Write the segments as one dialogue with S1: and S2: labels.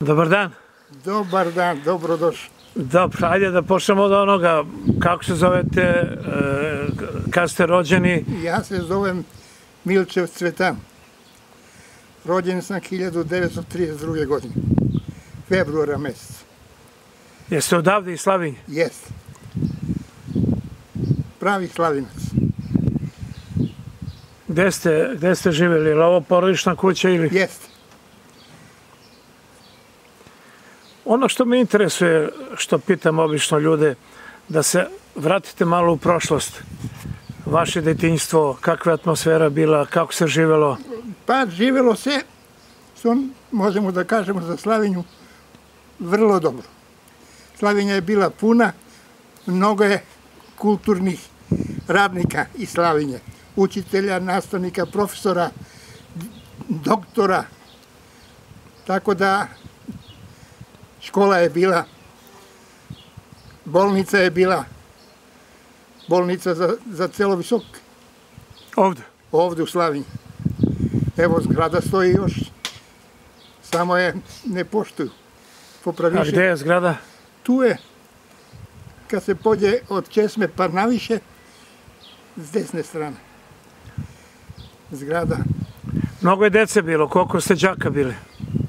S1: Dobar dan.
S2: Dobar dan, dobrodošli.
S1: Dobro, ajde da počnemo od onoga, kako se zovete, e, kad ste rođeni,
S2: Ja se zovem Milčev Cvetan. Rođen sam 1932. godine. Februara mesec.
S1: jeste odavde i Slavinje?
S2: Jest. Pravi slavinac.
S1: Gde ste, gde ste živjeli? Ili ovo porodična kuća ili?
S2: Jest.
S1: Ono što me interesuje, što pitam obično ljude, da se vratite malo u prošlost. Vaše detinjstvo, kakva je atmosfera bila, kako se živelo?
S2: Pa živelo se, što možemo da kažemo za Slavinju, vrlo dobro. Slavinja je bila puna, mnogo je kulturnih radnika iz Slavinje. Učitelja, nastavnika, profesora, doktora. Tako da škola je bila, bolnica je bila, bolnica za, za celo visok
S1: Ovde.
S2: ovde u Slavinji. Evo, zgrada stoji još, samo je ne poštuju.
S1: A
S2: Popraviše.
S1: gde je zgrada?
S2: Tu je, kad se pođe od Česme pa naviše, s desne strane. Zgrada.
S1: Mnogo je dece bilo, koliko ste đaka bili?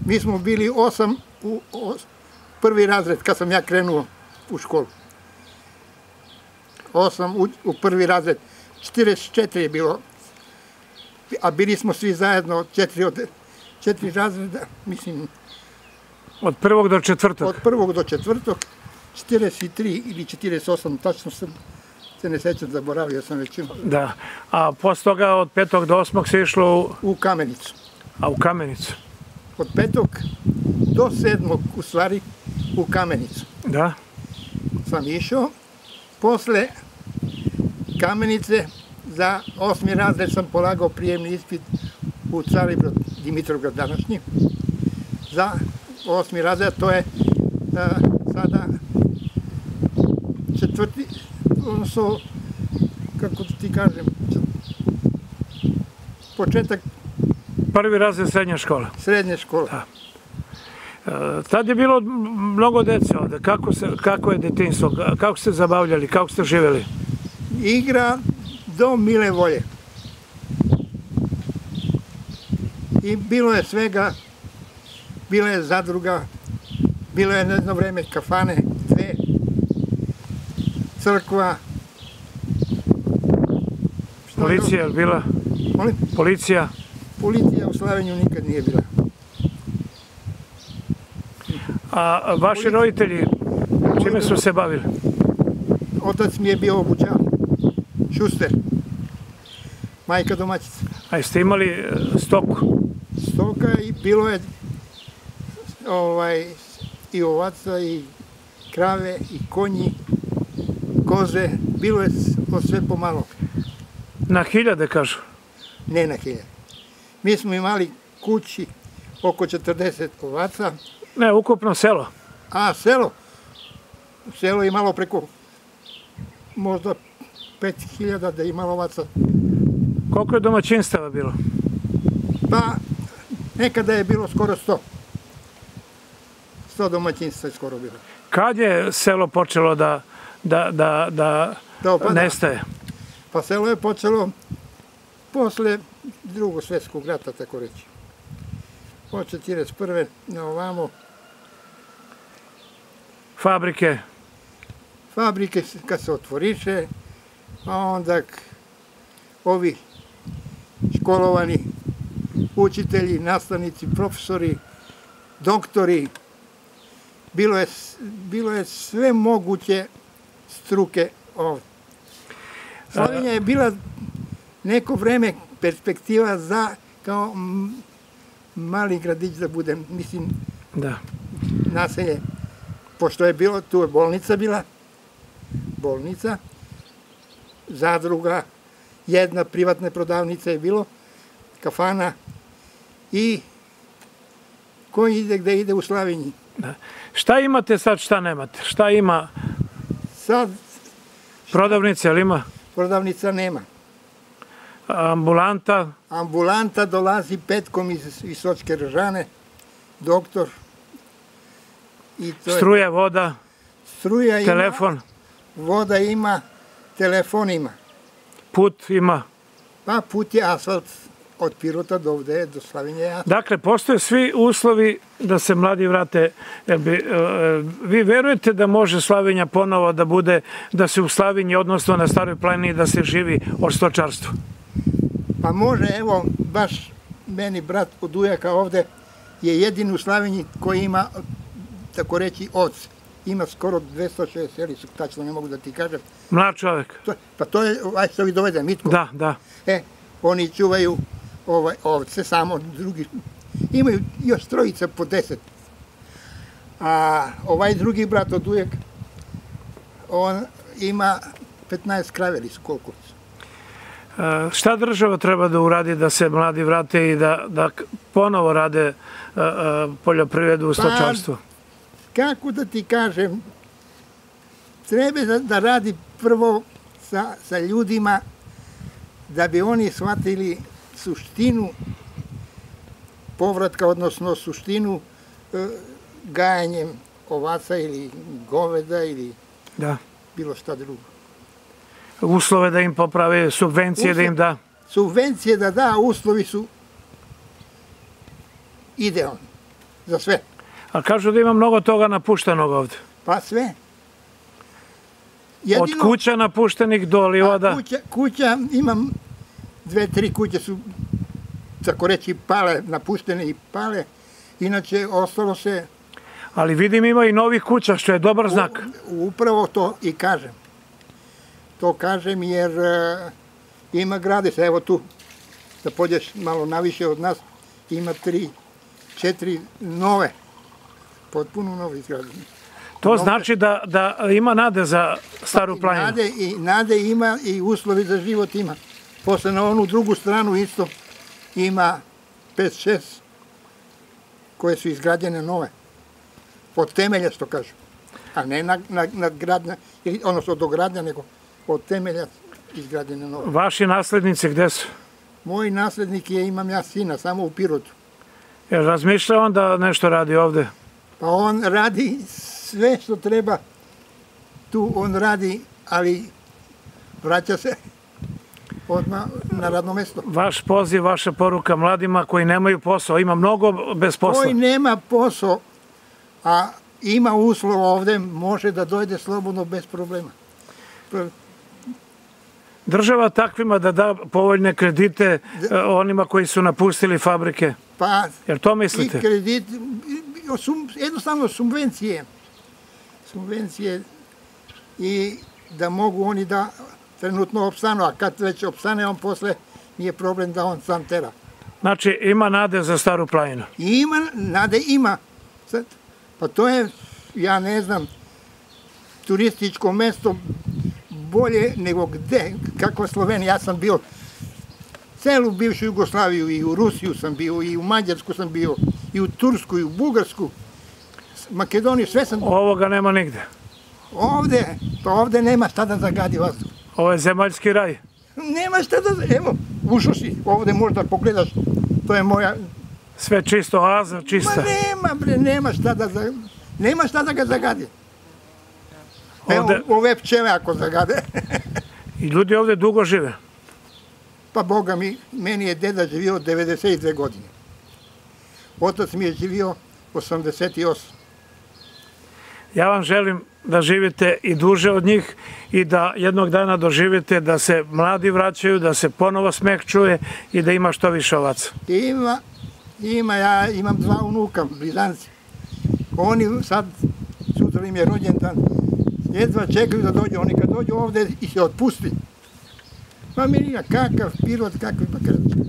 S2: Mi smo bili osam u os, prvi razred kad sam ja krenuo u školu. Osam u, u prvi razred. 44 je bilo, a bili smo svi zajedno četiri, od, četiri razreda, mislim,
S1: Od prvog do četvrtog.
S2: od prvog do četvrtog, 43 ili 48, tačno sam se ne sećam, zaboravio sam većinu,
S1: Da. A posle toga od petog do osmog se išlo u,
S2: u Kamenicu.
S1: a u Kamenicu.
S2: Od petog do sedmog, u stvari, u Kamenicu.
S1: Da?
S2: sam išao. Posle Kamenice za osmi razred sam polagao prijemni ispit u Caribrod, Dimitrovgrad današnji. Za osmi razred, to je a, sada četvrti, odnosno, kako ti kažem, početak
S1: Prvi razred srednje škole.
S2: srednje škole.
S1: E, Tad je bilo mnogo dece ovde. Kako, se, kako je detinjstvo? Kako ste zabavljali? Kako ste živjeli?
S2: igra do mile volje. I bilo je svega, bila je zadruga, bilo je jedno vreme kafane, dve, crkva.
S1: Policija je bila?
S2: Molim?
S1: Policija?
S2: Policija u Slavenju nikad nije bila.
S1: A vaši roditelji čime su se bavili?
S2: Otac mi je bio obućar, šuster, majka domaćica.
S1: A jeste imali e, stoku?
S2: stoka i bilo je ovaj i ovaca i krave i konji, koze, bilo je sve pomalo,
S1: Na hiljade, kažu.
S2: ne na hilje. Mi smo imali kući oko 40 ovaca,
S1: Ne, ukupno selo.
S2: a selo, selo je imalo preko možda 5000 da je imalo ovaca.
S1: Koliko je domaćinstava bilo?
S2: Pa nekada je bilo skoro 100. 100 domaćinstva je skoro bilo.
S1: Kad je selo počelo da, da, da, da
S2: Da opada.
S1: nestaje?
S2: Pa selo je počelo posle drugog svetskog rata, tako reći. Od 41. na ovamo,
S1: Fabrike?
S2: fabrike kad se otvoriše, a onda k- ovi školovani učitelji, nastavnici, profesori, doktori, bilo je, bilo je sve moguće struke ovde. Slovenija je bila neko vreme perspektiva za kao mali gradić da bude, mislim,
S1: Da.
S2: naselje. Pošto je bilo, tu je bolnica bila, bolnica, zadruga, jedna privatna prodavnica je bilo, kafana i ko ide gde ide u Slavinji.
S1: Šta imate sad, šta nemate? Šta ima
S2: Sad
S1: prodavnice, ali ima
S2: prodavnica nema.
S1: ambulanta?
S2: Ambulanta dolazi petkom iz Visočke Ržane, doktor I to je,
S1: Struja, voda,
S2: struja ima,
S1: telefon,
S2: voda ima, telefon ima.
S1: put ima.
S2: Pa put je asfalt od Pirota do ovde, do Slavinje je.
S1: Dakle, postoje svi uslovi da se mladi vrate. Bi, e, vi verujete da može Slavinja ponovo da bude, da se u Slavinji, odnosno na Staroj planini, da se živi od stočarstva?
S2: Pa može, evo, baš meni brat od ujaka ovde je jedin u Slavinji koji ima, tako reći, ovce. Ima skoro 260 seli, tačno ne mogu da ti kažem.
S1: Mlad čovek.
S2: To, pa to je, aj se ovi dovede, Mitko.
S1: Da, da.
S2: E, oni čuvaju ovaj, ovce, samo drugi, imaju još trojica po deset. A ovaj drugi brat od ujak, on ima 15 kraveli, su koliko su.
S1: E, Šta država treba da uradi da se mladi vrate i da, da ponovo rade e, e, poljoprivredu u stočarstvu?
S2: Kako da ti kažem, treba da, da radi prvo sa, sa ljudima da bi oni shvatili suštinu povratka, odnosno suštinu e, gajanjem ovaca ili goveda ili
S1: Da.
S2: bilo šta drugo.
S1: Uslove da im poprave, subvencije da im da.
S2: Subvencije da da, uslovi su idealni za sve.
S1: A kažu da ima mnogo toga napuštenog ovde.
S2: Pa sve.
S1: Od kuća napuštenih do livada.
S2: kuća, kuća, imam dve, tri kuće su, tako reći, pale, napuštene i pale. Inače, ostalo se,
S1: Ali vidim ima i novih kuća, što je dobar znak.
S2: u- upravo to i kažem. To kažem jer e, ima grade se, evo tu, da pođeš malo naviše od nas, ima tri, četiri nove, potpuno nove izgrađene.
S1: To znači da, da ima nade za staru planinu.
S2: Nade, i, nade ima i uslovi za život ima. Posle na onu drugu stranu isto ima 5-6 koje su izgrađene nove. Od temelja, što kažu. A ne na, na, nadgradnja, ili, odnosno dogradnja, nego od temelja izgrađene nove.
S1: Vaši naslednici gde su?
S2: Moj naslednik je, imam ja sina, samo u Pirotu.
S1: Jer razmišlja on da nešto radi ovde?
S2: Pa on radi sve što treba. Tu on radi, ali vraća se odmah na radno mesto.
S1: Vaš poziv, vaša poruka mladima koji nemaju posao. Ima mnogo bez posla.
S2: Koji nema posao, a ima uslov ovde, može da dojde slobodno bez problema. Pr-
S1: Država takvima da da povoljne kredite e, onima koji su napustili fabrike.
S2: Pa
S1: Jer to mislite?
S2: kredit, i- sum, jednostavno subvencije. Subvencije i da mogu oni da trenutno opstanu, a kad već opstane on posle, nije problem da on sam tera.
S1: Znači, ima nade za staru planinu.
S2: Ima, nade ima. Sad, pa to je, ja ne znam, turističko mesto bolje nego gde, kakva Slovenija. Ja sam bio celu bivšu Jugoslaviju i u Rusiju sam bio, i u Mađarsku sam bio, i u Tursku, i u Bugarsku, Makedoniju, sve sam...
S1: Ovoga nema nigde.
S2: Ovde, pa ovde nema šta da zagadi vazduh.
S1: Ovo je zemaljski raj.
S2: Nema šta da... Evo, ušao si, ovde možda pogledaš, to je moja
S1: Sve čisto, oaza
S2: Ma
S1: čista.
S2: nema bre, nema šta da, za- nema šta da ga zagadi. Evo,
S1: Ovde-
S2: ove pčele ako zagade.
S1: I ljudi ovde dugo žive.
S2: pa Boga mi, meni je deda živio 92 godine. Otac mi je živio 88.
S1: Ja vam želim da živite i duže od njih i da jednog dana doživite da se mladi vraćaju, da se ponovo smeh čuje i da ima što više ovaca.
S2: Ima, ima, ja imam dva unuka, blizanci. Oni sad, sutra im je rođendan, jedva čekaju da dođu. Oni kad dođu ovde i se otpusti. Pa meni, kakav pirot, kakvi pa kažem.